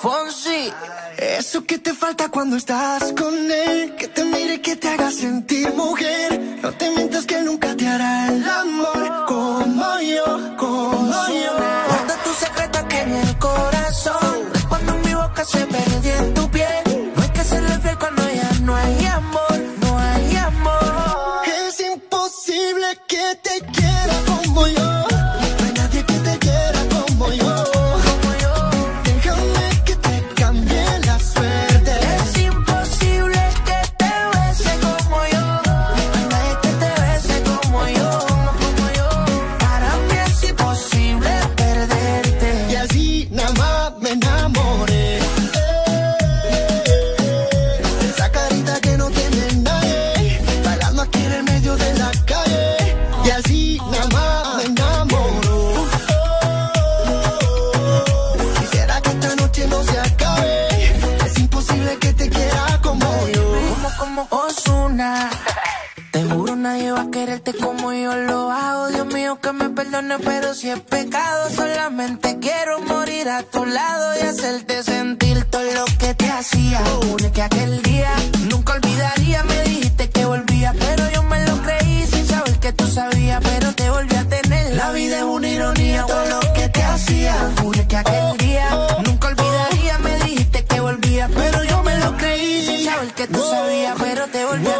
Fonsi. Eso que te falta cuando estás con él. Que te mire que te haga sentir mujer. No te mientas que nunca te hará el amor como yo, como yo. Guarda tu secreto aquí en el corazón. Cuando mi boca se perdió en tu piel. No hay que serle fiel cuando ya no hay amor, no hay amor. Es imposible que te Osuna. Te juro nadie va a quererte como yo lo hago. Dios mío que me perdone, pero si es pecado, solamente quiero morir a tu lado y hacerte sentir todo lo que te hacía. Jure que aquel día nunca olvidaría. Me dijiste que volvía, pero yo me lo creí sin saber que tú sabías, pero te volví a tener. La vida es una ironía, todo lo que te hacía. Jure que aquel día pero